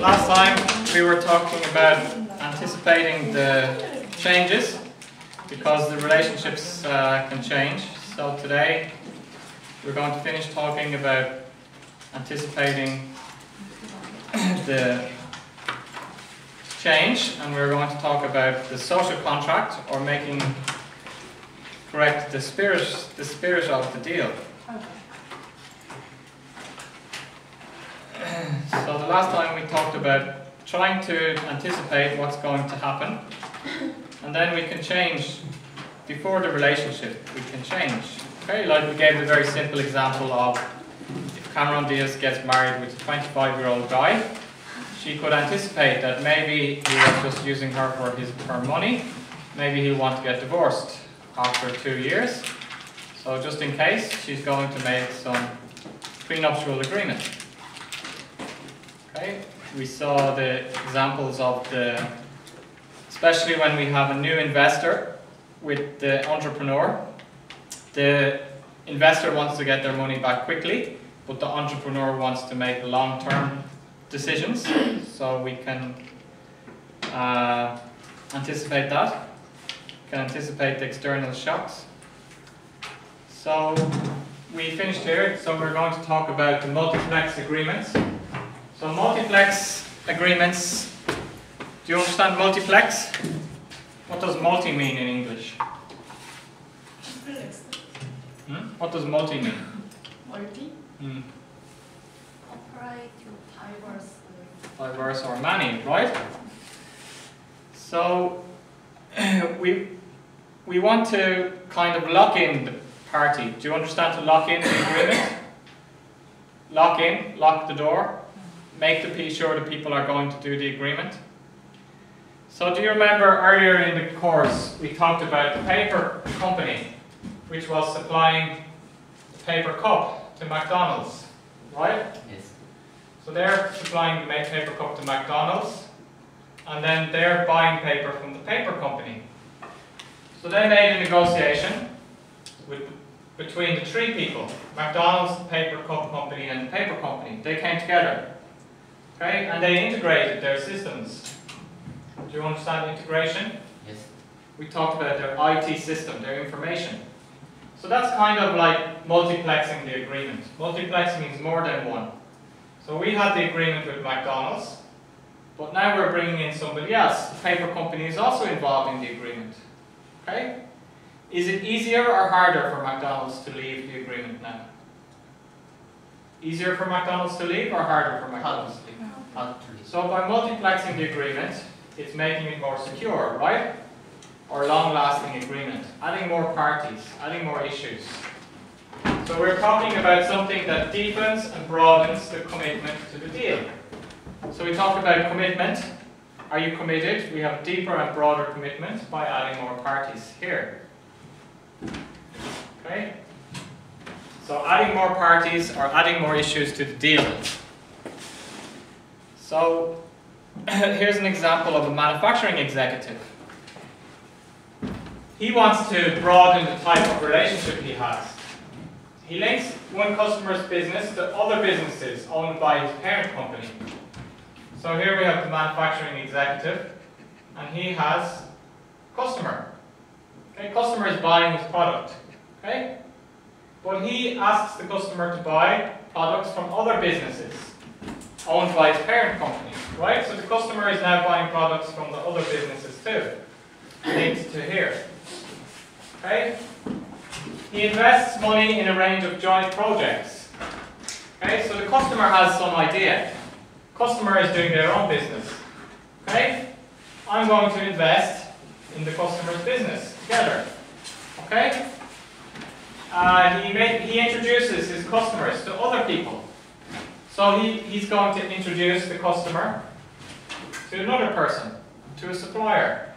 last time we were talking about anticipating the changes because the relationships uh, can change. So today we're going to finish talking about anticipating the change and we're going to talk about the social contract or making correct the spirit the spirit of the deal. So the last time we talked about trying to anticipate what's going to happen and then we can change before the relationship we can change. Okay, like we gave the very simple example of if Cameron Diaz gets married with a 25 year old guy she could anticipate that maybe he was just using her for his her money. Maybe he'll want to get divorced after two years. So just in case she's going to make some prenuptial agreement Okay, we saw the examples of the, especially when we have a new investor with the entrepreneur. The investor wants to get their money back quickly, but the entrepreneur wants to make long-term decisions, so we can uh, anticipate that, can anticipate the external shocks. So we finished here, so we're going to talk about the multiplex agreements. So multiplex agreements, do you understand multiplex? What does multi mean in English? Hmm? What does multi mean? Multi? Hmm. Upright, diverse. Diverse or many, right? So we we want to kind of lock in the party. Do you understand to lock in the agreement? Lock in, lock the door make the P sure the people are going to do the agreement. So do you remember earlier in the course we talked about the paper company which was supplying the paper cup to McDonald's, right? Yes. So they're supplying the paper cup to McDonald's and then they're buying paper from the paper company. So they made a negotiation with, between the three people, McDonald's, the paper cup company and the paper company. They came together Okay, and they integrated their systems. Do you understand integration? Yes. We talked about their IT system, their information. So that's kind of like multiplexing the agreement. Multiplexing means more than one. So we had the agreement with McDonald's, but now we're bringing in somebody else. The paper company is also involved in the agreement. Okay? Is it easier or harder for McDonald's to leave the agreement now? Easier for McDonald's to leave or harder for McDonald's to leave? So by multiplexing the agreement, it's making it more secure, right? Or long-lasting agreement, adding more parties, adding more issues. So we're talking about something that deepens and broadens the commitment to the deal. So we talked about commitment. Are you committed? We have deeper and broader commitment by adding more parties here. Okay? So adding more parties or adding more issues to the deal. So here's an example of a manufacturing executive. He wants to broaden the type of relationship he has. He links one customer's business to other businesses owned by his parent company. So here we have the manufacturing executive, and he has customer. Okay, customer is buying his product. Okay, but he asks the customer to buy products from other businesses owned by his parent company, right? So the customer is now buying products from the other businesses too, linked to here. Okay? He invests money in a range of joint projects. Okay, so the customer has some idea. Customer is doing their own business. Okay? I'm going to invest in the customer's business together. Okay? Uh, he, made, he introduces his customers to other people. So he, he's going to introduce the customer to another person, to a supplier.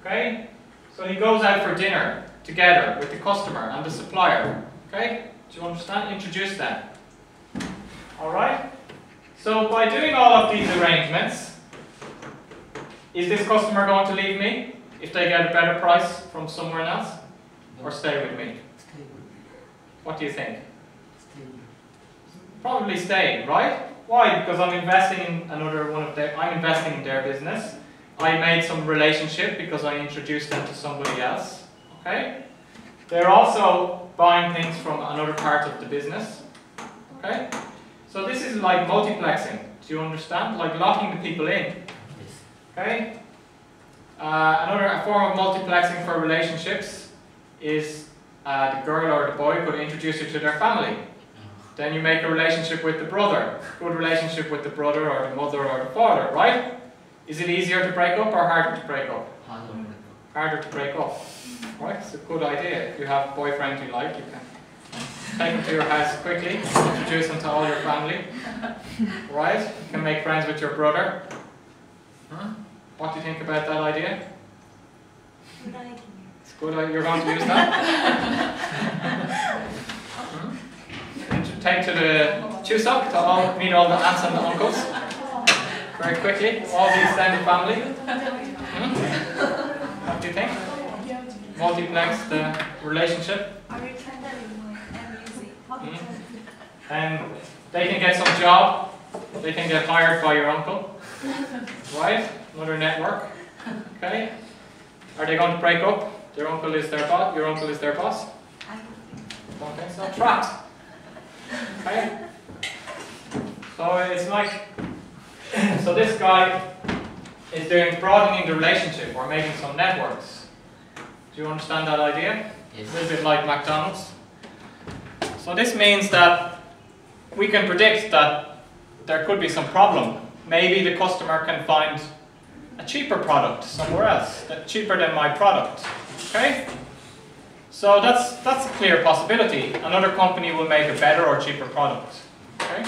Okay? So he goes out for dinner together with the customer and the supplier. Okay? Do you understand? Introduce them. Alright? So by doing all of these arrangements, is this customer going to leave me if they get a better price from somewhere else? Or stay with me? What do you think? Probably stay, right? Why? Because I'm investing in another one of their, I'm investing in their business. I made some relationship because I introduced them to somebody else. Okay? They're also buying things from another part of the business. Okay? So this is like multiplexing. Do you understand? Like locking the people in. Okay? Uh, another form of multiplexing for relationships is uh, the girl or the boy could introduce you to their family. Then you make a relationship with the brother. Good relationship with the brother or the mother or the father, right? Is it easier to break up or harder to break up? Harder to break up. Right? It's a good idea. If you have a boyfriend you like, you can take him to your house quickly, introduce him to all your family. Right? You can make friends with your brother. Huh? What do you think about that idea? Good idea. Good. uh, You're going to use that. Hmm? Take to the Chuseok to all meet all the aunts and the uncles very quickly. All the extended family. Hmm? What do you think? Multiplex the relationship, I will try that in my music. Mm. and they can get some job. They can get hired by your uncle, right? Another network. Okay. Are they going to break up? Their uncle is their boss. Your uncle is their boss. I Don't think so. Trapped. Okay. So it's like, so this guy is doing broadening the relationship or making some networks. Do you understand that idea? A little bit like McDonald's. So this means that we can predict that there could be some problem. Maybe the customer can find a cheaper product somewhere else, that cheaper than my product. Okay? So that's that's a clear possibility. Another company will make a better or cheaper product. Okay?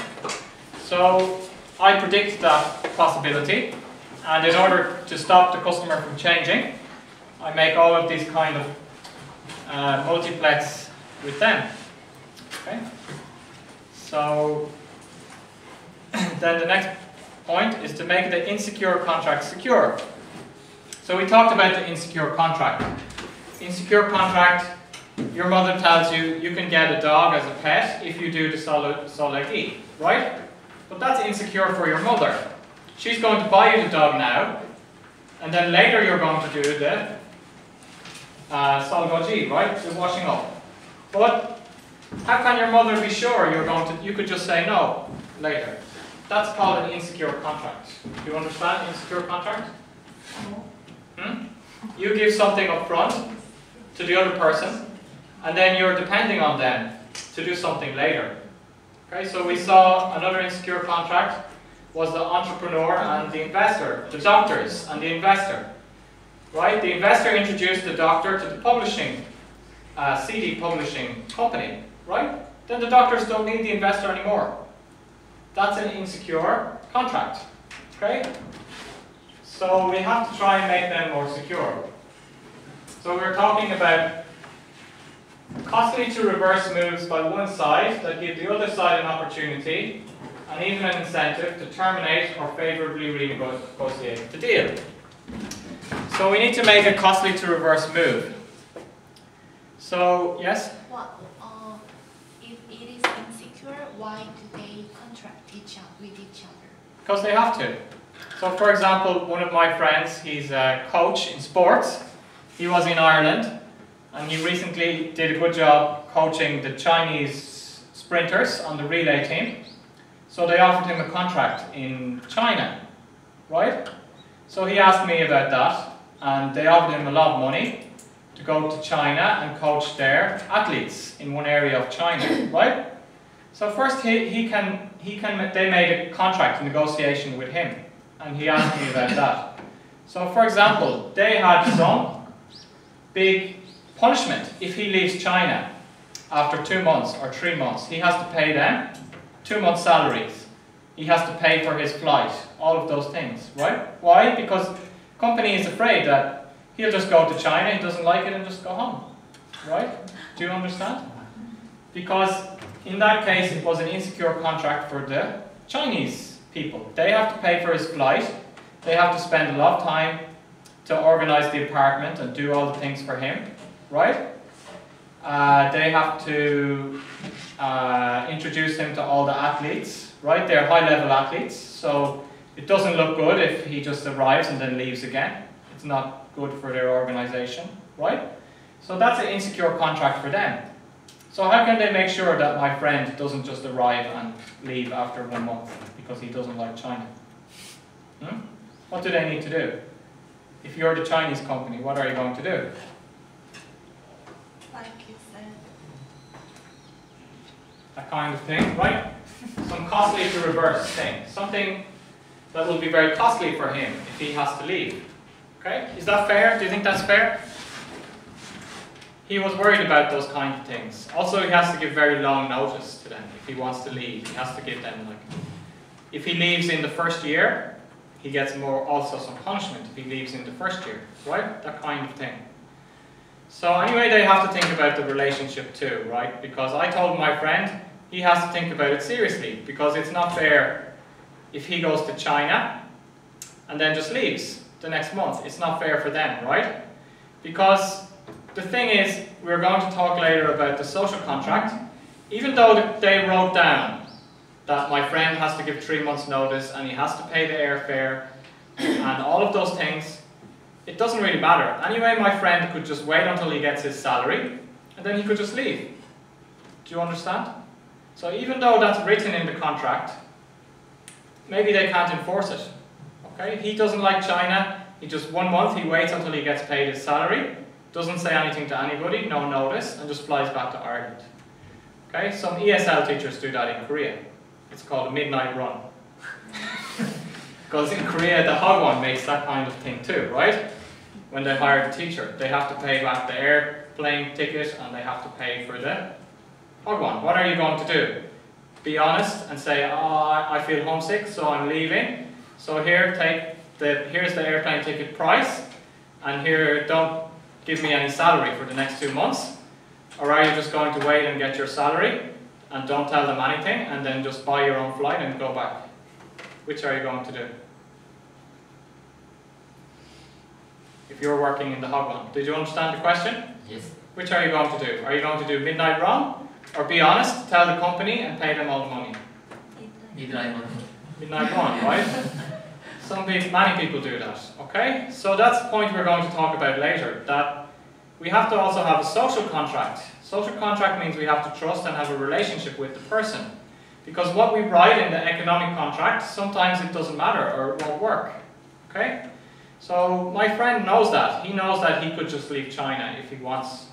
So I predict that possibility, and in order to stop the customer from changing, I make all of these kind of uh, multiplex with them. Okay? So then the next point is to make the insecure contract secure. So we talked about the insecure contract. Insecure contract, your mother tells you you can get a dog as a pet if you do the solid solid E, right? But that's insecure for your mother. She's going to buy you the dog now, and then later you're going to do the uh, solgoji, right? The washing up. But how can your mother be sure you're going to? You could just say no later. That's called an insecure contract. Do you understand insecure contract? Hmm? You give something up front to the other person, and then you're depending on them to do something later. Okay, so we saw another insecure contract was the entrepreneur and the investor, the doctors and the investor. Right? The investor introduced the doctor to the publishing, uh, CD publishing company. Right? Then the doctors don't need the investor anymore. That's an insecure contract. Okay? So we have to try and make them more secure. So we're talking about costly to reverse moves by one side that give the other side an opportunity and even an incentive to terminate or favourably renegotiate the deal. So we need to make a costly to reverse move. So, yes? What, uh, if it is insecure, why do they contract each other with each other? Because they have to. So, for example, one of my friends, he's a coach in sports. He was in Ireland and he recently did a good job coaching the Chinese sprinters on the relay team. So they offered him a contract in China, right? So he asked me about that and they offered him a lot of money to go to China and coach their athletes in one area of China, right? So first he, he can, he can, they made a contract negotiation with him and he asked me about that. So for example, they had some big punishment if he leaves China after two months or three months. He has to pay them two months' salaries. He has to pay for his flight, all of those things, right? Why? Because company is afraid that he'll just go to China, he doesn't like it, and just go home, right? Do you understand? Because in that case, it was an insecure contract for the Chinese people. They have to pay for his flight. They have to spend a lot of time to organize the apartment and do all the things for him, right? Uh, they have to uh, introduce him to all the athletes, right? They're high level athletes, so it doesn't look good if he just arrives and then leaves again. It's not good for their organization, right? So that's an insecure contract for them. So how can they make sure that my friend doesn't just arrive and leave after one month because he doesn't like China? Hmm? What do they need to do? If you're the Chinese company, what are you going to do? Like you said. That kind of thing, right? Some costly to reverse thing. Something that will be very costly for him if he has to leave. Okay? Is that fair? Do you think that's fair? He was worried about those kind of things. Also, he has to give very long notice to them if he wants to leave. He has to give them like, if he leaves in the first year, he gets more also some punishment if he leaves in the first year, right? That kind of thing. So anyway, they have to think about the relationship too, right? Because I told my friend he has to think about it seriously because it's not fair if he goes to China and then just leaves the next month. It's not fair for them, right? Because the thing is, we're going to talk later about the social contract. Even though they wrote down that my friend has to give three months notice and he has to pay the airfare and all of those things, it doesn't really matter. Anyway, my friend could just wait until he gets his salary and then he could just leave. Do you understand? So even though that's written in the contract, maybe they can't enforce it. Okay? He doesn't like China. He just one month he waits until he gets paid his salary, doesn't say anything to anybody, no notice, and just flies back to Ireland. Okay? Some ESL teachers do that in Korea. It's called a midnight run. because in Korea the Hagwon makes that kind of thing too, right? When they hire the teacher, they have to pay back the airplane ticket and they have to pay for the Hagwon. What are you going to do? Be honest and say, oh, I feel homesick, so I'm leaving. So here, take the here's the airplane ticket price, and here don't give me any salary for the next two months. Or are you just going to wait and get your salary and don't tell them anything and then just buy your own flight and go back? Which are you going to do? If you're working in the Hagwon. Did you understand the question? Yes. Which are you going to do? Are you going to do midnight run? Or be honest, tell the company and pay them all the money? Midnight run. Midnight run, right? Some people, many people do that, okay? So that's the point we're going to talk about later, that we have to also have a social contract. Social contract means we have to trust and have a relationship with the person. Because what we write in the economic contract, sometimes it doesn't matter or it won't work, okay? So my friend knows that. He knows that he could just leave China if he wants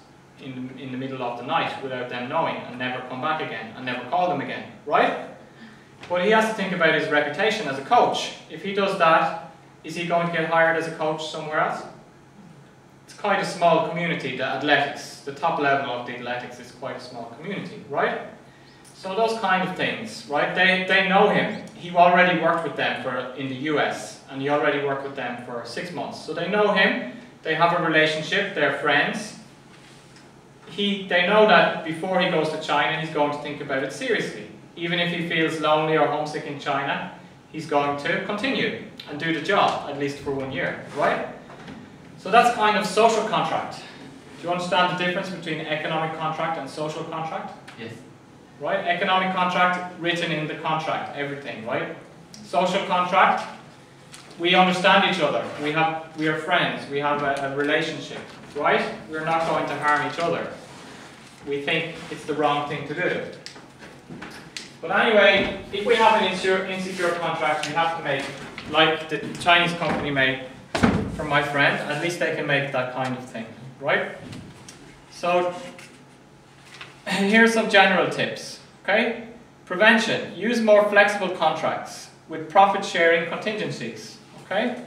in, in the middle of the night without them knowing and never come back again and never call them again, right? But he has to think about his reputation as a coach. If he does that, is he going to get hired as a coach somewhere else? It's quite a small community, the athletics. The top level of the athletics is quite a small community, right? So those kind of things, right? They, they know him. He already worked with them for in the US and he already worked with them for six months. So they know him, they have a relationship, they're friends. He, they know that before he goes to China, he's going to think about it seriously. Even if he feels lonely or homesick in China, he's going to continue and do the job, at least for one year, right? So that's kind of social contract. Do you understand the difference between economic contract and social contract? Yes. Right? Economic contract, written in the contract, everything, right? Social contract, we understand each other. We have, we are friends. We have a, a relationship, right? We're not going to harm each other. We think it's the wrong thing to do. But anyway, if we have an insecure, insecure contract, we have to make, like the Chinese company made for my friend, at least they can make that kind of thing, right? So, here's some general tips, okay? Prevention, use more flexible contracts with profit sharing contingencies, okay?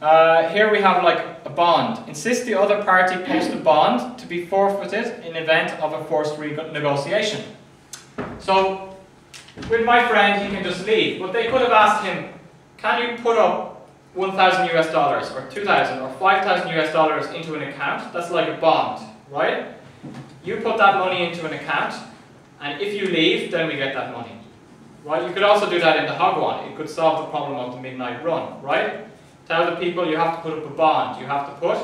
Uh, here we have like a bond. Insist the other party post a bond to be forfeited in event of a forced negotiation. So, with my friend, he can just leave, but they could have asked him, can you put up 1,000 US dollars, or 2,000, or 5,000 US dollars into an account? That's like a bond, right? You put that money into an account, and if you leave, then we get that money. Right? You could also do that in the Hagwon. It could solve the problem of the midnight run, right? Tell the people you have to put up a bond. You have to put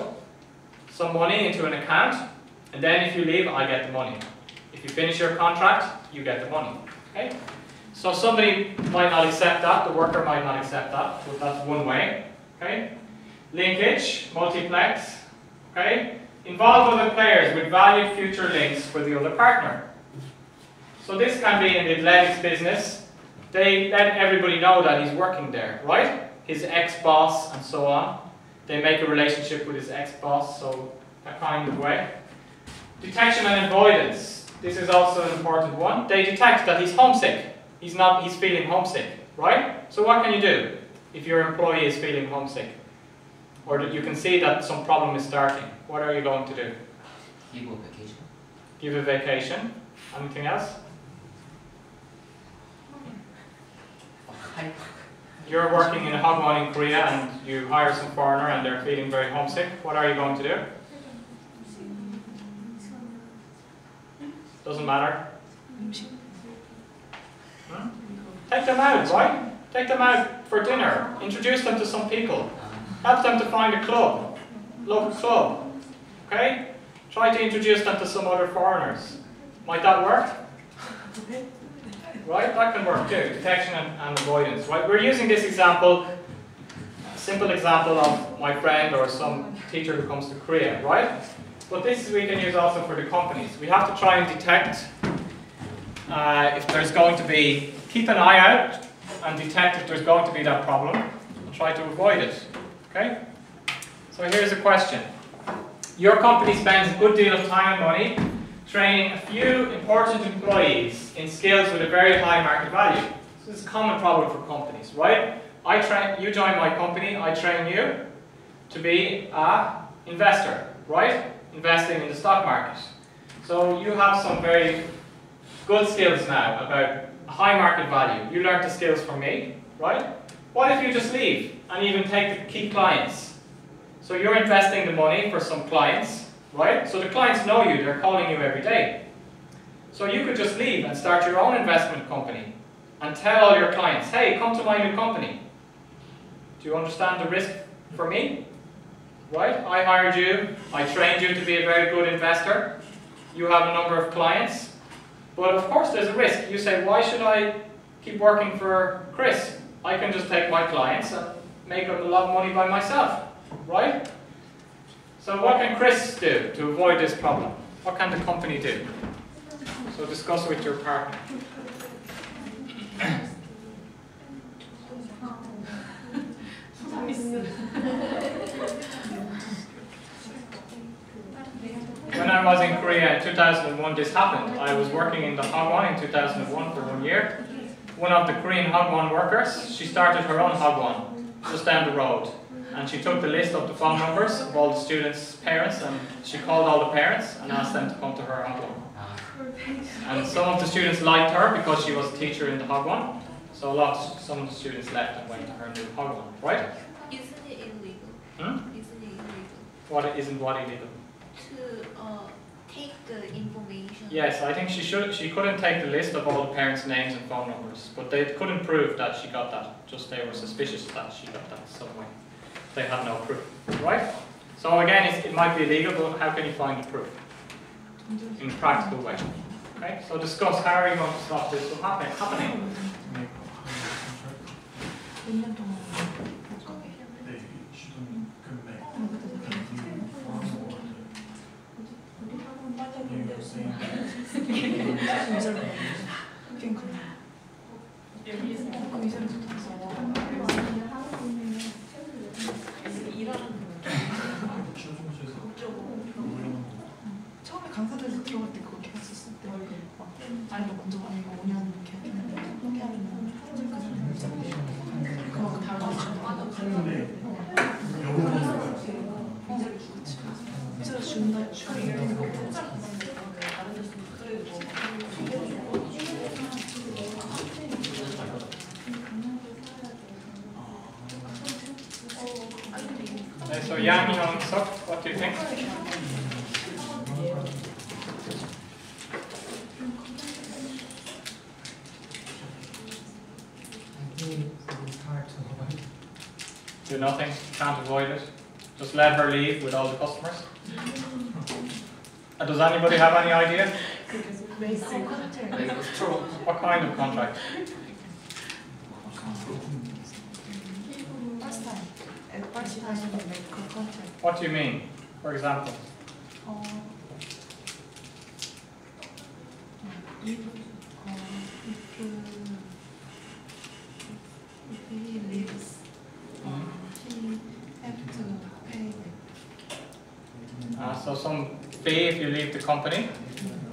some money into an account, and then if you leave, I get the money. If you finish your contract, you get the money. Okay? So somebody might not accept that, the worker might not accept that, but that's one way. Okay? Linkage, multiplex. Okay? Involve other players with valued future links for the other partner. So this can be in the athletics business. They let everybody know that he's working there, right? His ex-boss and so on. They make a relationship with his ex-boss, so that kind of way. Detection and avoidance. This is also an important one. They detect that he's homesick. He's not. He's feeling homesick, right? So what can you do if your employee is feeling homesick, or that you can see that some problem is starting? What are you going to do? Give a vacation. Give a vacation. Anything else? You're working in a hagwon in Korea and you hire some foreigner and they're feeling very homesick. What are you going to do? Doesn't matter. Mm-hmm. Take them out, right? Take them out for dinner. Introduce them to some people. Help them to find a club, local club. Okay? Try to introduce them to some other foreigners. Might that work? Right? That can work too. Detection and, and avoidance. Right? We're using this example, a simple example of my friend or some teacher who comes to Korea, right? But this we can use also for the companies. We have to try and detect uh, if there's going to be, keep an eye out and detect if there's going to be that problem and try to avoid it. Okay? So here's a question. Your company spends a good deal of time and money training a few important employees in skills with a very high market value. This is a common problem for companies, right? I train, you join my company, I train you to be a investor, right? Investing in the stock market. So you have some very good skills now about high market value. You learned the skills from me, right? What if you just leave and even take the key clients? So you're investing the money for some clients, right? So the clients know you, they're calling you every day. So you could just leave and start your own investment company and tell all your clients, hey, come to my new company. Do you understand the risk for me? Right? I hired you, I trained you to be a very good investor. You have a number of clients. But of course there's a risk. You say, why should I keep working for Chris? I can just take my clients and make a lot of money by myself. Right? So what can Chris do to avoid this problem? What can the company do? So discuss with your partner. When I was in Korea in 2001, this happened. I was working in the Hagwon in 2001 for one year. One of the Korean Hagwon workers, she started her own Hagwon just down the road. And she took the list of the phone numbers of all the students' parents and she called all the parents and asked them to come to her Hagwon. And some of the students liked her because she was a teacher in the Hagwon. So a lot, some of the students left and went to her new Hagwon, right? Isn't it illegal? Hmm? Isn't it illegal What isn't what illegal? to uh, take the information? Yes, I think she should. She couldn't take the list of all the parents' names and phone numbers, but they couldn't prove that she got that. Just they were suspicious that she got that some way. They had no proof, right? So again, it might be illegal, but how can you find the proof in a practical way? Okay, so discuss how are you going to stop this from happen, happening. Mm-hmm. Anybody have any idea? basic contract. Like a straw. What kind of contract. What do you mean? For example, if you leave the company,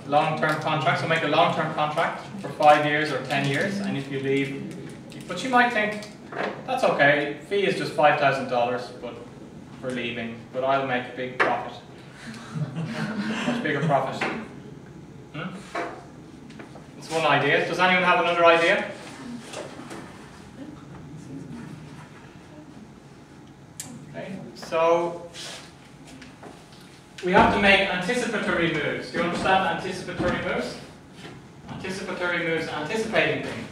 long-term contract, so make a long-term contract for five years or ten years, and if you leave, but you might think, that's okay, fee is just five thousand dollars, but for leaving, but I'll make a big profit. Much bigger profit. Hmm? It's one idea. Does anyone have another idea? Okay, so we have to make anticipatory moves. Do you understand anticipatory moves? Anticipatory moves, anticipating things.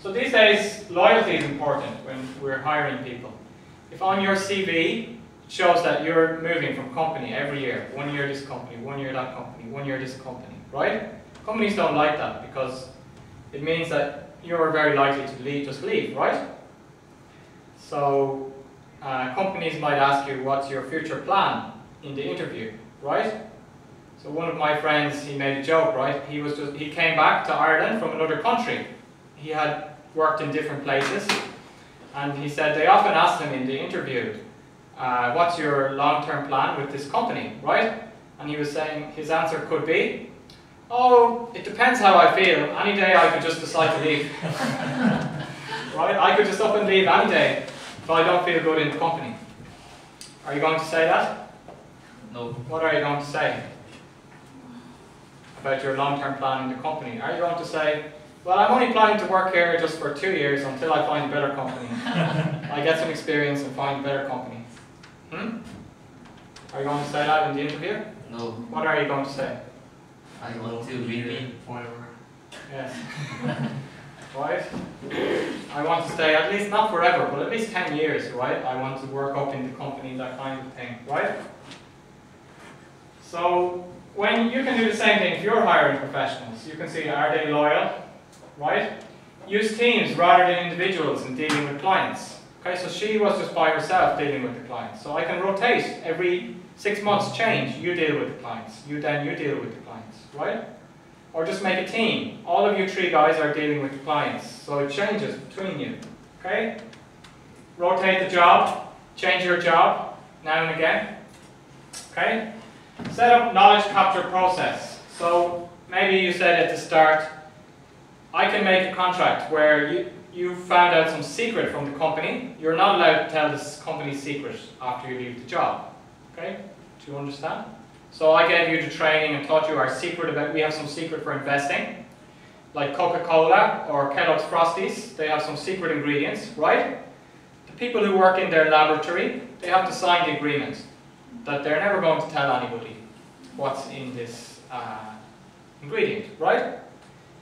So these days, loyalty is important when we're hiring people. If on your CV it shows that you're moving from company every year, one year this company, one year that company, one year this company, right? Companies don't like that because it means that you're very likely to leave, just leave, right? So uh, companies might ask you what's your future plan in the interview, right? So one of my friends, he made a joke, right? He was just he came back to Ireland from another country. He had worked in different places, and he said they often asked him in the interview, uh, "What's your long-term plan with this company?" Right? And he was saying his answer could be, "Oh, it depends how I feel. Any day I could just decide to leave." right? I could just up and leave any day if I don't feel good in the company. Are you going to say that? No. What are you going to say about your long-term plan in the company? Are you going to say, well, I'm only planning to work here just for two years until I find a better company. I get some experience and find a better company. Hmm? Are you going to say that in the interview? No. What are you going to say? I want to remain. Forever. Yes. right? I want to stay at least, not forever, but at least 10 years, right? I want to work up in the company, that kind of thing, right? So, when you can do the same thing if you're hiring professionals, you can see are they loyal, right? Use teams rather than individuals in dealing with clients. Okay, so she was just by herself dealing with the clients. So I can rotate every six months, change. You deal with the clients. You then you deal with the clients, right? Or just make a team. All of you three guys are dealing with the clients, so it changes between you. Okay? Rotate the job, change your job now and again. Okay? Set up knowledge capture process. So maybe you said at the start, I can make a contract where you, you found out some secret from the company. You're not allowed to tell this company's secret after you leave the job. Okay? Do you understand? So I gave you the training and taught you our secret about, we have some secret for investing. Like Coca-Cola or Kellogg's Frosties, they have some secret ingredients, right? The people who work in their laboratory, they have to sign the agreement that they're never going to tell anybody what's in this uh, ingredient, right?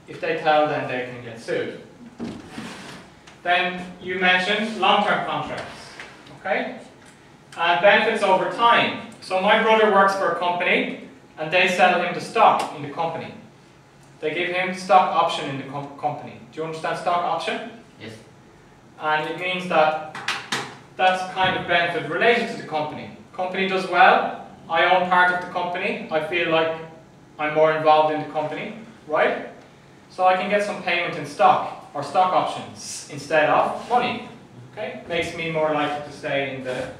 If they tell, then they can get sued. Then you mentioned long-term contracts, okay? And benefits over time. So my brother works for a company, and they sell him the stock in the company. They give him stock option in the com company. Do you understand stock option? Yes. And it means that that's kind of benefit related to the company. Company does well, I own part of the company, I feel like I'm more involved in the company, right? So I can get some payment in stock or stock options instead of money. Okay? Makes me more likely to stay in the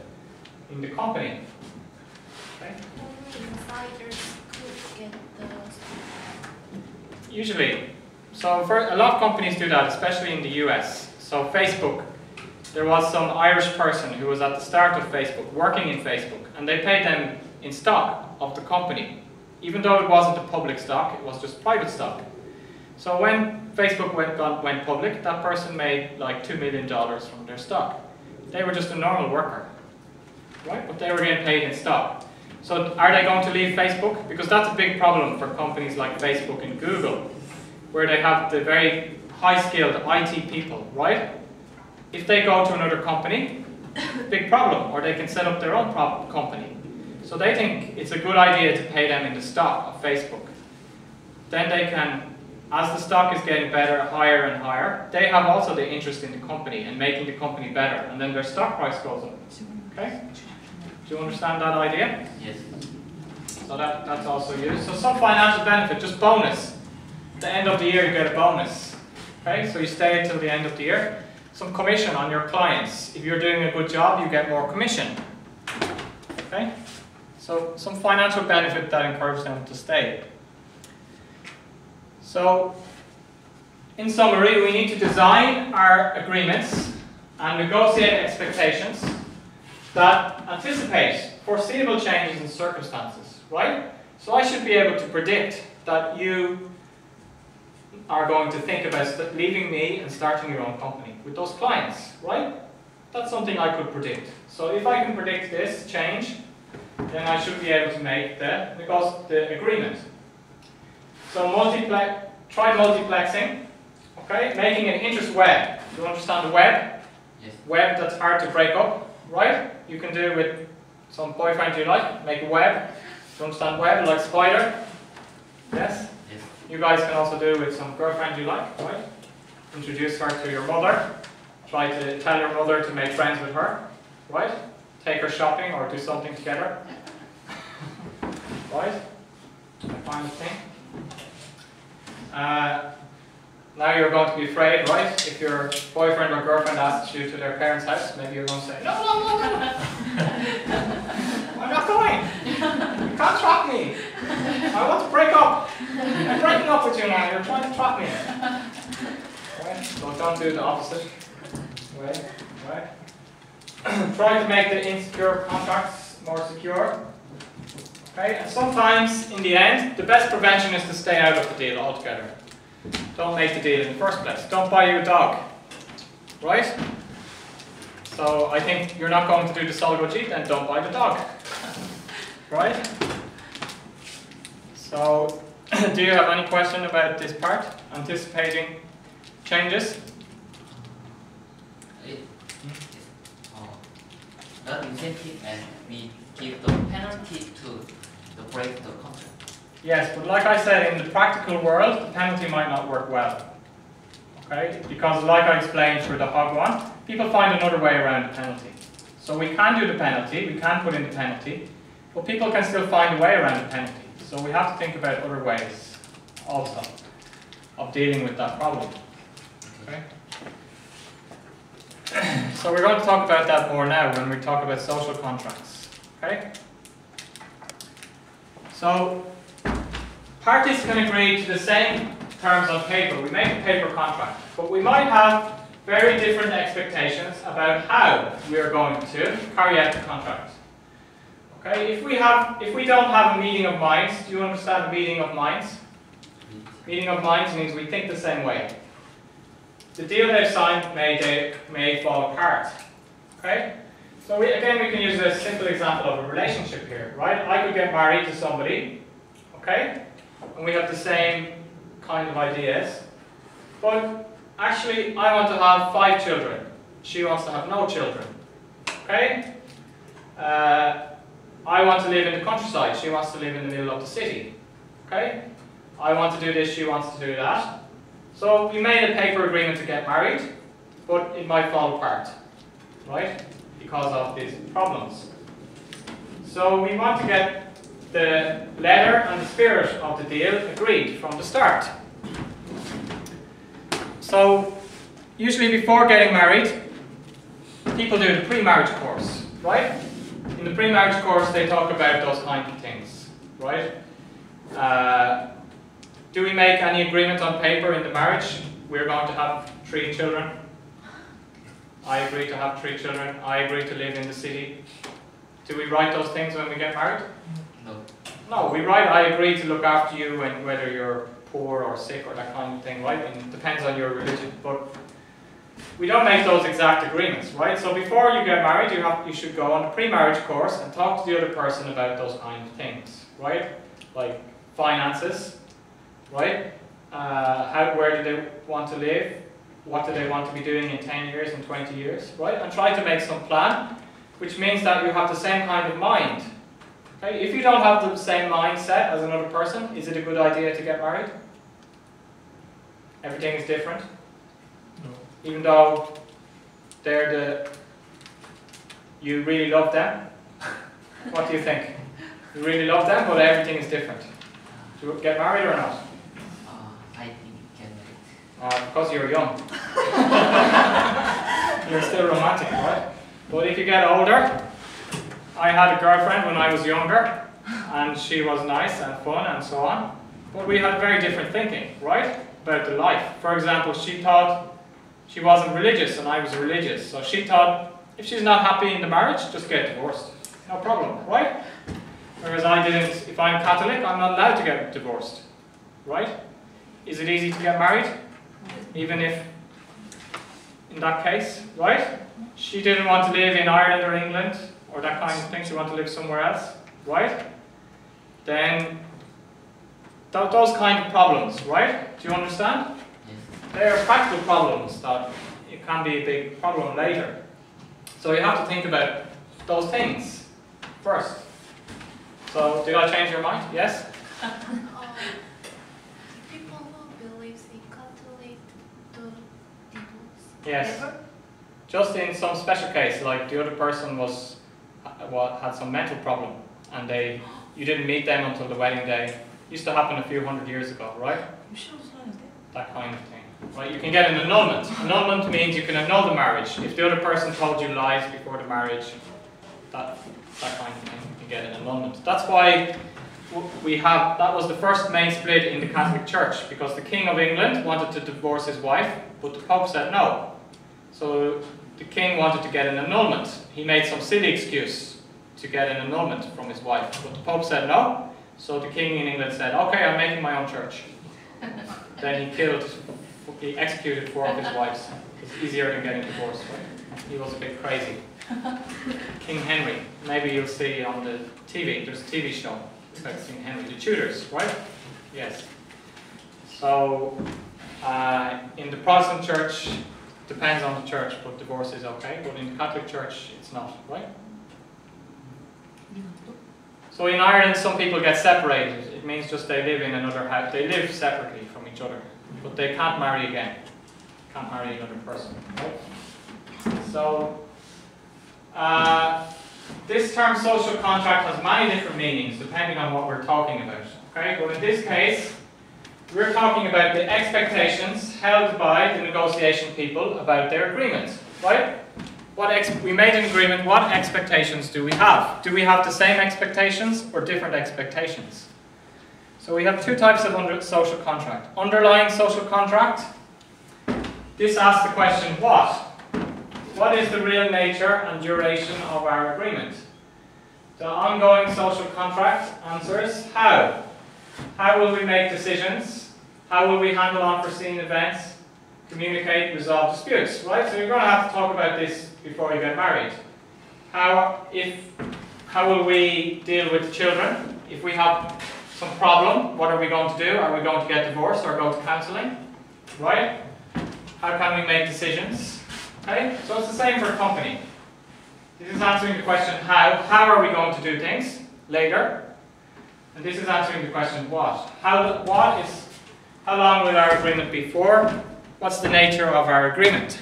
in the company. Okay? Usually. So for a lot of companies do that, especially in the US. So Facebook, there was some Irish person who was at the start of Facebook, working in Facebook, and they paid them in stock of the company. Even though it wasn't a public stock, it was just private stock. So when Facebook went, got, went public, that person made like $2 million from their stock. They were just a normal worker, right? But they were getting paid in stock. So are they going to leave Facebook? Because that's a big problem for companies like Facebook and Google, where they have the very high-skilled IT people, right? If they go to another company, big problem, or they can set up their own prop- company. So they think it's a good idea to pay them in the stock of Facebook. then they can, as the stock is getting better, higher and higher, they have also the interest in the company and making the company better, and then their stock price goes up. Okay? Do you understand that idea? Yes. So that, that's also used. So some financial benefit, just bonus. At the end of the year you get a bonus. Okay, so you stay until the end of the year. Some commission on your clients. If you're doing a good job, you get more commission. Okay? So some financial benefit that encourages them to stay. So in summary, we need to design our agreements and negotiate expectations that anticipate foreseeable changes in circumstances, right? So I should be able to predict that you are going to think about leaving me and starting your own company with those clients, right? That's something I could predict. So if I can predict this change, then I should be able to make the, because the agreement. So multiplex, try multiplexing, okay? Making an interest web. Do you understand the web? Yes. Web that's hard to break up, right? You can do with some boyfriend you like, make a web. Do you understand web, like spider? Yes? You guys can also do with some girlfriend you like, right? Introduce her to your mother. Try to tell your mother to make friends with her, right? Take her shopping or do something together. right? That kind thing. Uh, now you're going to be afraid, right? If your boyfriend or girlfriend asks you to their parents' house, maybe you're going to say, No, no, no, no. I'm not going. You can't trap me. I want to break up. I'm breaking up with you now. You're trying to trap me. Right? So don't do the opposite way. Right? Try to make the insecure contracts more secure. Okay? And sometimes, in the end, the best prevention is to stay out of the deal altogether. Don't make the deal in the first place. Don't buy you a dog. Right? So I think you're not going to do the Solgo cheat then don't buy the dog. Right? So, do you have any question about this part? Anticipating changes? It, uh, not incentive and we give the penalty to the break the contract. Yes, but like I said, in the practical world, the penalty might not work well. Okay? Because like I explained through the Hagwon, people find another way around the penalty. So we can do the penalty, we can put in the penalty, but people can still find a way around the penalty. So we have to think about other ways also of dealing with that problem. Okay? So we're going to talk about that more now when we talk about social contracts. Okay? So parties can agree to the same terms on paper. We make a paper contract, but we might have very different expectations about how we are going to carry out the contract. Okay, if we have, if we don't have a meeting of minds, do you understand meeting of minds? Meeting of minds means we think the same way. The deal they've signed may, they, may fall apart. Okay? So we, again, we can use a simple example of a relationship here, right? I could get married to somebody, okay? And we have the same kind of ideas. But actually, I want to have five children. She wants to have no children. Okay? Uh, I want to live in the countryside. She wants to live in the middle of the city. Okay? I want to do this, she wants to do that. So we made a paper agreement to get married, but it might fall apart, right? Because of these problems. So we want to get the letter and the spirit of the deal agreed from the start. So usually before getting married, people do the pre-marriage course, right? In the pre-marriage course, they talk about those kind of things, right? Uh, do we make any agreement on paper in the marriage? We're going to have three children. I agree to have three children. I agree to live in the city. Do we write those things when we get married? No. No, we write I agree to look after you and whether you're poor or sick or that kind of thing, right? And it depends on your religion. But we don't make those exact agreements, right? So before you get married, you have you should go on a pre-marriage course and talk to the other person about those kind of things, right? Like finances, right? Uh, how, where do they want to live? What do they want to be doing in 10 years and 20 years, right? And try to make some plan, which means that you have the same kind of mind. Okay? If you don't have the same mindset as another person, is it a good idea to get married? Everything is different. Even though they're the. You really love them. What do you think? You really love them, but everything is different. Do you get married or not? Uh, I think can make. Uh, because you're young. you're still romantic, right? But if you get older, I had a girlfriend when I was younger, and she was nice and fun and so on. But we had very different thinking, right? About the life. For example, she thought she wasn't religious and I was religious. So she thought if she's not happy in the marriage, just get divorced. No problem, right? Whereas I didn't, if I'm Catholic, I'm not allowed to get divorced, right? Is it easy to get married? Even if, in that case, right? She didn't want to live in Ireland or England or that kind of thing, she wanted to live somewhere else, right? Then, th- those kind of problems, right? Do you understand? There are practical problems that it can be a big problem later. So you have to think about those things first. So did I change your mind? Yes? Yes. Ever? Just in some special case, like the other person was uh, had some mental problem, and they you didn't meet them until the wedding day. Used to happen a few hundred years ago, right? That kind of thing. Right? You can get an annulment. Annulment means you can annul the marriage if the other person told you lies before the marriage. That that kind of thing. You can get an annulment. That's why we have that was the first main split in the Catholic Church because the King of England wanted to divorce his wife, but the Pope said no. So the king wanted to get an annulment. He made some silly excuse to get an annulment from his wife, but the Pope said no. So the king in England said, "Okay, I'm making my own church." then he killed, he executed four of his wives. It's easier than getting divorced, right? He was a bit crazy. King Henry. Maybe you'll see on the TV, there's a TV show about King Henry, the Tudors, right? Yes. So, uh, in the Protestant church, depends on the church, but divorce is okay. But in the Catholic church, it's not, right? So in Ireland, some people get separated. It means just they live in another house. They live separately from each other but they can't marry again. Can't marry another person. Right? So uh, this term social contract has many different meanings depending on what we're talking about. Okay, but in this case, we're talking about the expectations held by the negotiation people about their agreement. Right? What ex- we made an agreement, what expectations do we have? Do we have the same expectations or different expectations? So we have two types of social contract. Underlying social contract, this asks the question what? What is the real nature and duration of our agreement? The ongoing social contract answers how? How will we make decisions? How will we handle unforeseen events? Communicate, resolve disputes, right? So you're going to have to talk about this before you get married. How if how will we deal with children if we have some problem? What are we going to do? Are we going to get divorced or go to counselling? Right? How can we make decisions? Okay, so it's the same for a company. This is answering the question how. How are we going to do things later? And this is answering the question what. How what is how long will our agreement be for? What's the nature of our agreement?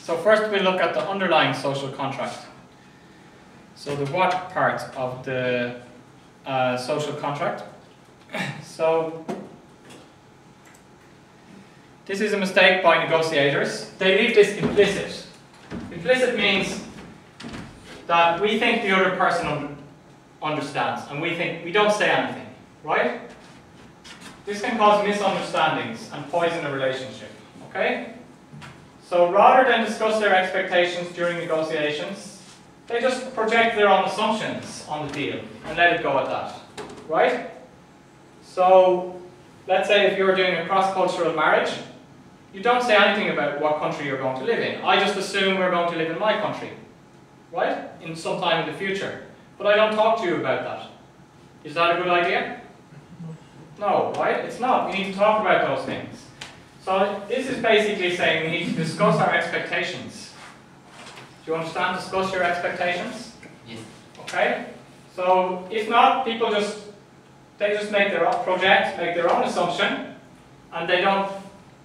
So first we look at the underlying social contract. So the what part of the uh, social contract. So this is a mistake by negotiators. They leave this implicit. Implicit means that we think the other person understands, and we think we don't say anything, right? This can cause misunderstandings and poison a relationship. Okay? So rather than discuss their expectations during negotiations, they just project their own assumptions on the deal and let it go at that. Right? So let's say if you're doing a cross-cultural marriage, you don't say anything about what country you're going to live in. I just assume we're going to live in my country. Right? In some time in the future. But I don't talk to you about that. Is that a good idea? No, right? It's not. We need to talk about those things. So this is basically saying we need to discuss our expectations. Do you understand? Discuss your expectations. Yes. Okay. So if not, people just they just make their own project, make their own assumption, and they don't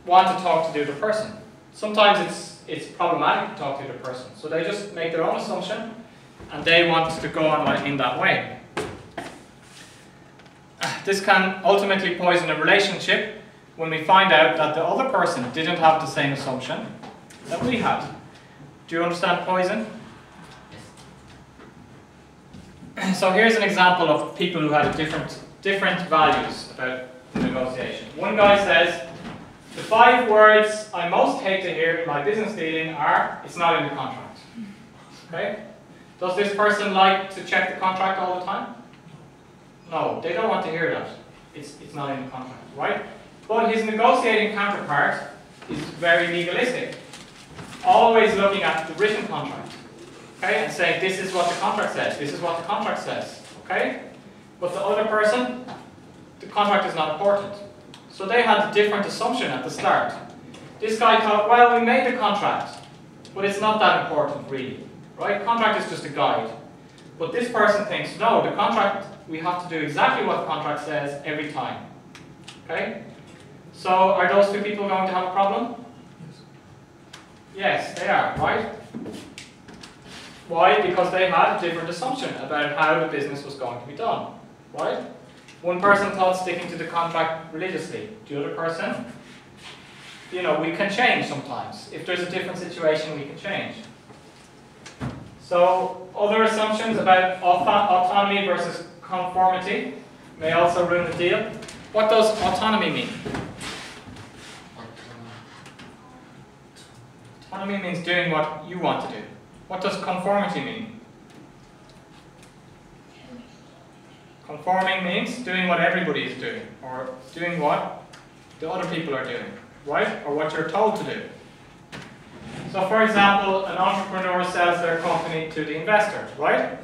want to talk to the other person. Sometimes it's, it's problematic to talk to the other person, so they just make their own assumption and they want to go on like in that way. This can ultimately poison a relationship when we find out that the other person didn't have the same assumption that we had. Do you understand poison? So here's an example of people who had different, different values about the negotiation. One guy says, the five words I most hate to hear in my business dealing are, it's not in the contract. Okay? Does this person like to check the contract all the time? No, they don't want to hear that. It's, it's not in the contract, right? But his negotiating counterpart is very legalistic. Always looking at the written contract. Okay, and saying this is what the contract says, this is what the contract says. Okay? But the other person, the contract is not important. So they had a different assumption at the start. This guy thought, well, we made the contract, but it's not that important really. Right? Contract is just a guide. But this person thinks, no, the contract, we have to do exactly what the contract says every time. Okay? So are those two people going to have a problem? Yes, they are, right? Why? Because they had a different assumption about how the business was going to be done, right? One person thought sticking to the contract religiously. The other person, you know, we can change sometimes. If there's a different situation, we can change. So, other assumptions about auto autonomy versus conformity may also ruin the deal. What does autonomy mean? Autonomy means doing what you want to do. What does conformity mean? Conforming means doing what everybody is doing, or doing what the other people are doing, right? Or what you're told to do. So for example, an entrepreneur sells their company to the investor, right?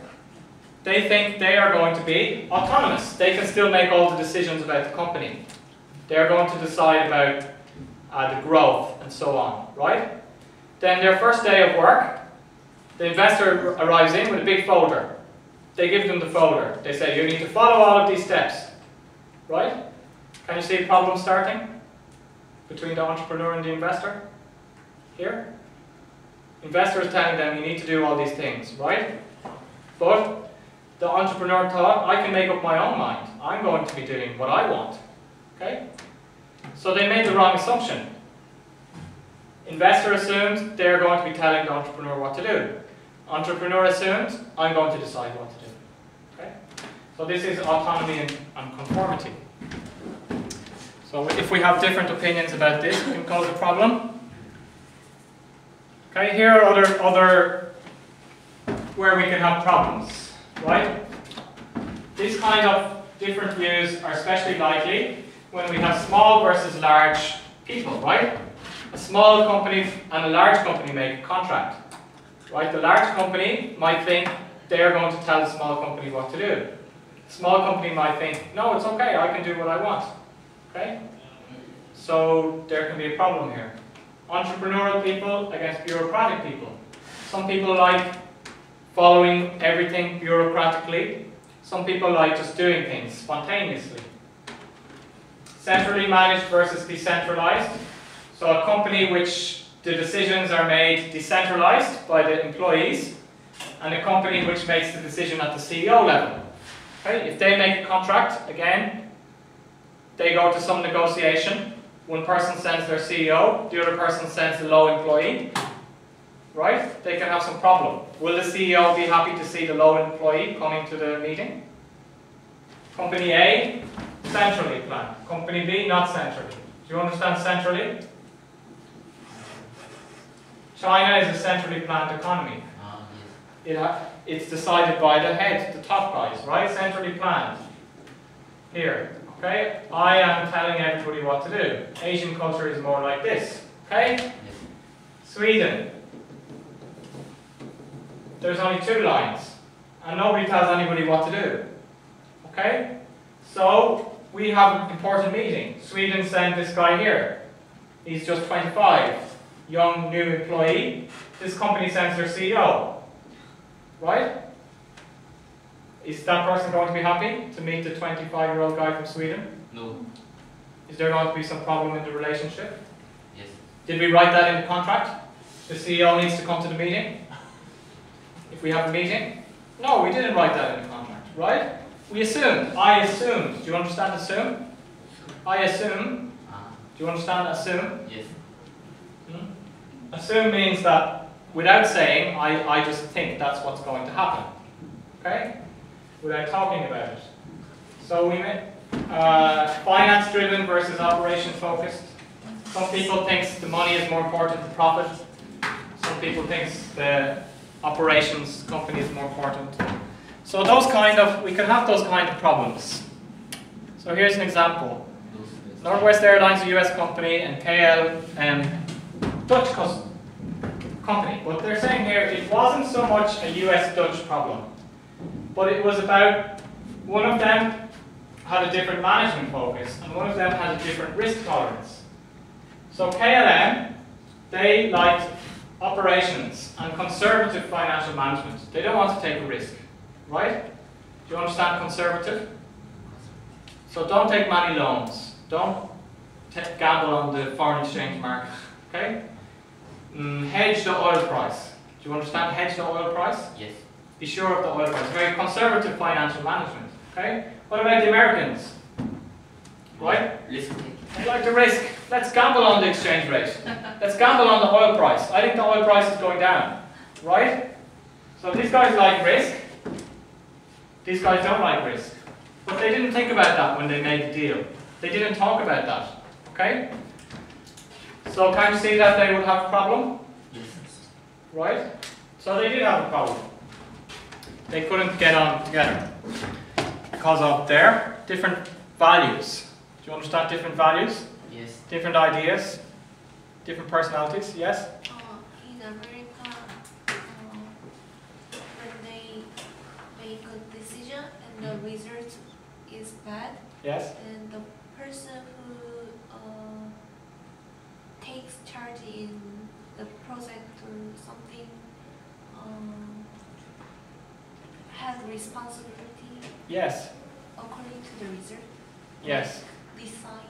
They think they are going to be autonomous. They can still make all the decisions about the company. They're going to decide about uh, the growth and so on, right? Then their first day of work, the investor arrives in with a big folder. They give them the folder. They say, you need to follow all of these steps. Right? Can you see a problem starting between the entrepreneur and the investor? Here? Investor is telling them, you need to do all these things, right? But the entrepreneur thought, I can make up my own mind. I'm going to be doing what I want. Okay? So they made the wrong assumption. Investor assumes they're going to be telling the entrepreneur what to do. Entrepreneur assumes I'm going to decide what to do. Okay? So this is autonomy and, and conformity. So if we have different opinions about this, it can cause a problem. Okay, here are other, other where we can have problems, right? These kind of different views are especially likely when we have small versus large people, right? A small company and a large company make a contract. Right? The large company might think they're going to tell the small company what to do. The small company might think, no, it's okay, I can do what I want. Okay? So there can be a problem here. Entrepreneurial people against bureaucratic people. Some people like following everything bureaucratically. Some people like just doing things spontaneously. Centrally managed versus decentralized. So a company which the decisions are made decentralized by the employees and a company which makes the decision at the CEO level. Okay? If they make a contract, again, they go to some negotiation. One person sends their CEO, the other person sends the low employee. Right? They can have some problem. Will the CEO be happy to see the low employee coming to the meeting? Company A, centrally planned. Company B, not centrally. Do you understand centrally? China is a centrally planned economy. It's decided by the head, the top guys, right? Centrally planned. Here, okay? I am telling everybody what to do. Asian culture is more like this, okay? Sweden. There's only two lines, and nobody tells anybody what to do. Okay? So, we have an important meeting. Sweden sent this guy here. He's just 25 young new employee, this company sends their CEO. Right? Is that person going to be happy to meet the 25 year old guy from Sweden? No. Is there going to be some problem in the relationship? Yes. Did we write that in the contract? The CEO needs to come to the meeting? If we have a meeting? No, we didn't write that in the contract, right? We assumed. I assumed. Do you understand assume? I assume. Ah, Do you understand assume? yes. Hmm? Assume means that without saying, I, I just think that's what's going to happen. Okay? Without talking about it. So we may, uh, finance driven versus operation focused. Some people think the money is more important than profit. Some people think the operations company is more important. So those kind of, we can have those kind of problems. So here's an example. Northwest Airlines, a US company, and KL, um, Dutch company. What they're saying here it wasn't so much a US Dutch problem, but it was about one of them had a different management focus, and one of them had a different risk tolerance. So KLM, they liked operations and conservative financial management. They don't want to take a risk, right? Do you understand conservative? So don't take many loans. Don't gamble on the foreign exchange market. Okay? Mm, hedge the oil price. Do you understand hedge the oil price? Yes. Be sure of the oil price. Very conservative financial management. Okay? What about the Americans? Right? Risk. They like the risk. Let's gamble on the exchange rate. Let's gamble on the oil price. I think the oil price is going down. Right? So these guys like risk. These guys don't like risk. But they didn't think about that when they made the deal. They didn't talk about that. Okay? So can you see that they would have a problem? Yes. Right? So they did have a problem. They couldn't get on together because of their different values. Do you understand different values? Yes. Different ideas? Different personalities? Yes? Uh, in America, uh, when they make a decision and the result is bad, Yes? and the person who takes charge in the project or something um, has responsibility Yes? according to the result. Yes? Design.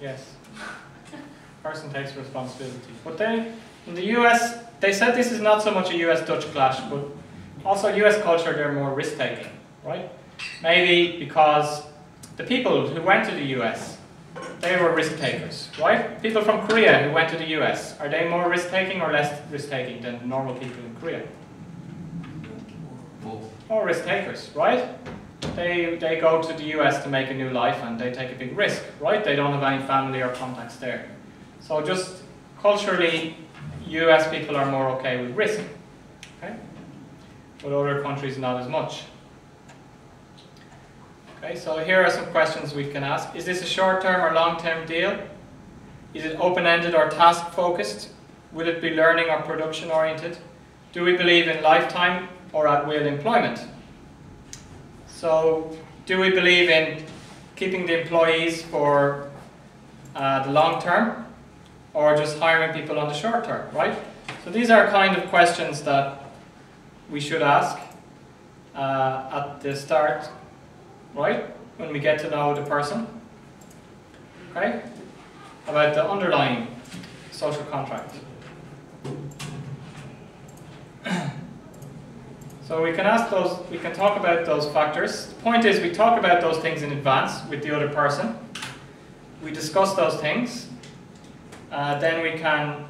Yes. Person takes responsibility. But they, in the US, they said this is not so much a US Dutch clash, but also US culture, they're more risk taking, right? Maybe because the people who went to the US, they were risk takers, right? People from Korea who went to the US, are they more risk taking or less risk taking than normal people in Korea? Both. More risk takers, right? They, they go to the US to make a new life and they take a big risk, right? They don't have any family or contacts there. So just culturally, US people are more okay with risk, okay? But other countries not as much. Okay, so here are some questions we can ask. Is this a short-term or long-term deal? Is it open-ended or task-focused? Will it be learning or production-oriented? Do we believe in lifetime or at-will employment? So, do we believe in keeping the employees for uh, the long term or just hiring people on the short term, right? So these are kind of questions that we should ask uh, at the start, right? When we get to know the person, okay? About the underlying social contract. So we can ask those, we can talk about those factors. The point is we talk about those things in advance with the other person. We discuss those things. Uh, then we can,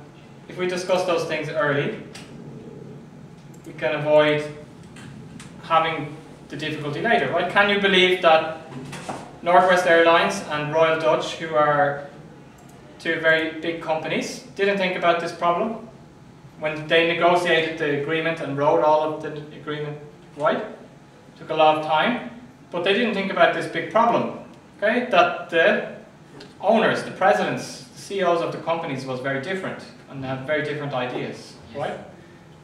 if we discuss those things early, we can avoid having the difficulty later, right? Can you believe that Northwest Airlines and Royal Dutch, who are two very big companies, didn't think about this problem? when they negotiated the agreement and wrote all of the agreement, right? Took a lot of time, but they didn't think about this big problem, okay? That the owners, the presidents, the CEOs of the companies was very different and had very different ideas, right?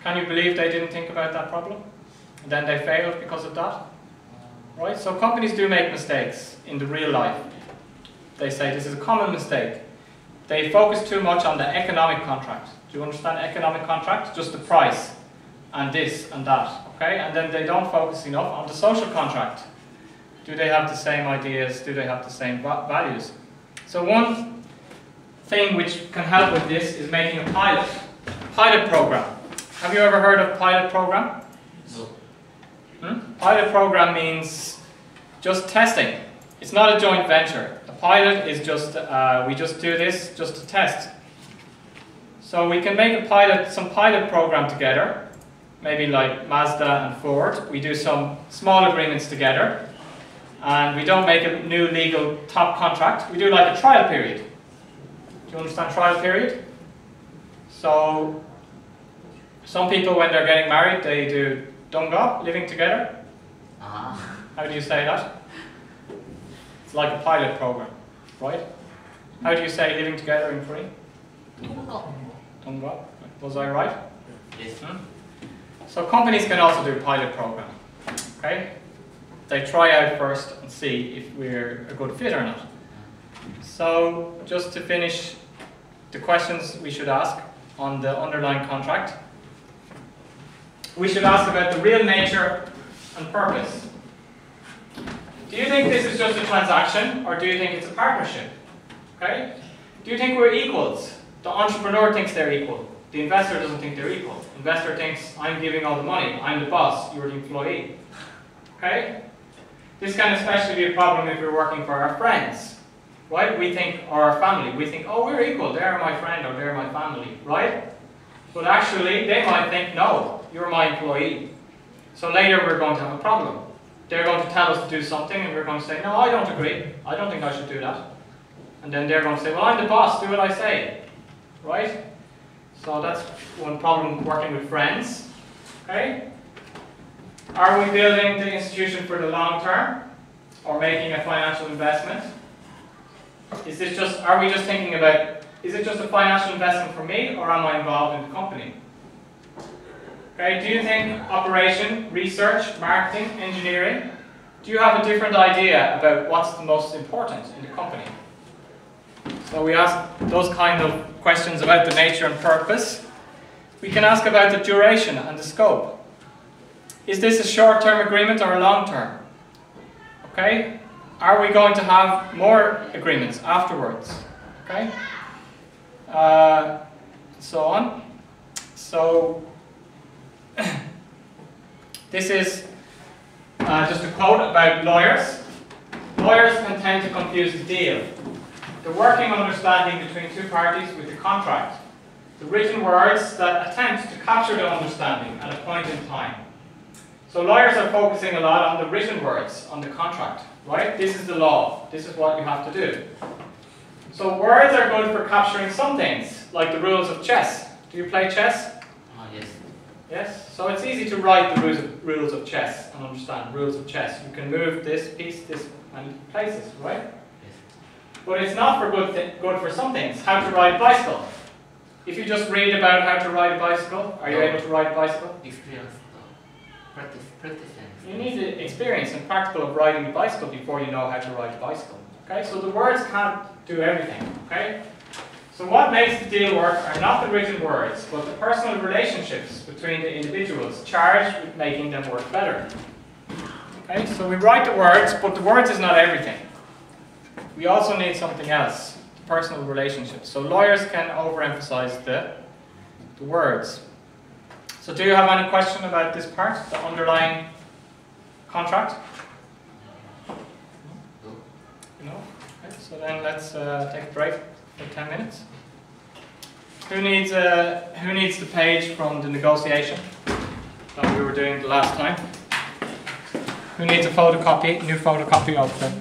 Can you believe they didn't think about that problem? And then they failed because of that, right? So companies do make mistakes in the real life. They say this is a common mistake. They focus too much on the economic contract. Do you understand economic contract? Just the price and this and that, okay? And then they don't focus enough on the social contract. Do they have the same ideas? Do they have the same values? So one thing which can help with this is making a pilot, pilot program. Have you ever heard of pilot program? Hmm? Pilot program means just testing. It's not a joint venture. A pilot is just, uh, we just do this just to test. So we can make a pilot, some pilot program together, maybe like Mazda and Ford. We do some small agreements together, and we don't make a new legal top contract. We do like a trial period. Do you understand trial period? So some people, when they're getting married, they do dunga, living together. Ah. How do you say that? It's like a pilot program, right? How do you say living together in Korean? 동거. Dunga. Was I right? Yes. Hmm? So companies can also do pilot program. Okay? They try out first and see if we're a good fit or not. So just to finish the questions we should ask on the underlying contract. We should ask about the real nature and purpose. Do you think this is just a transaction or do you think it's a partnership? Okay? Do you think we're equals? The entrepreneur thinks they're equal. The investor doesn't think they're equal. Investor thinks I'm giving all the money. I'm the boss. You're the employee. Okay? This can especially be a problem if we're working for our friends. Right? We think, or our family, we think, oh, we're equal. They're my friend or they're my family. Right? But actually, they might think, no, you're my employee. So later we're going to have a problem. They're going to tell us to do something and we're going to say, no, I don't agree. I don't think I should do that. And then they're going to say, well, I'm the boss. Do what I say. Right? So that's one problem working with friends. Okay? Are we building the institution for the long term or making a financial investment? Is this just are we just thinking about is it just a financial investment for me or am I involved in the company? Okay, do you think operation, research, marketing, engineering, do you have a different idea about what's the most important in the company? So we ask those kind of questions about the nature and purpose. We can ask about the duration and the scope. Is this a short-term agreement or a long-term? Okay? Are we going to have more agreements afterwards? Okay? Uh, so on. So this is uh, just a quote about lawyers. Lawyers can tend to confuse the deal. The working understanding between two parties with the contract. The written words that attempt to capture the understanding at a point in time. So lawyers are focusing a lot on the written words on the contract, right? This is the law. This is what you have to do. So words are good for capturing some things, like the rules of chess. Do you play chess? Yes. So it's easy to write the rules of, rules of chess and understand rules of chess. You can move this piece, this, and places, right? Yes. But it's not for good, good for some things. How to ride a bicycle. If you just read about how to ride a bicycle, are you able to ride a bicycle? Experience practice practice You need the experience and practical of riding a bicycle before you know how to ride a bicycle. Okay, so the words can't do everything. Okay, so what makes the deal work are not the written words, but the personal relationships between the individuals charged with making them work better. Okay, so we write the words, but the words is not everything. We also need something else, the personal relationships. So lawyers can overemphasize the, the words. So do you have any question about this part, the underlying contract? no. No? Okay, so then let's uh, take a break for 10 minutes. Who needs, uh, who needs the page from the negotiation that we were doing the last time? Who needs a photocopy, new photocopy of the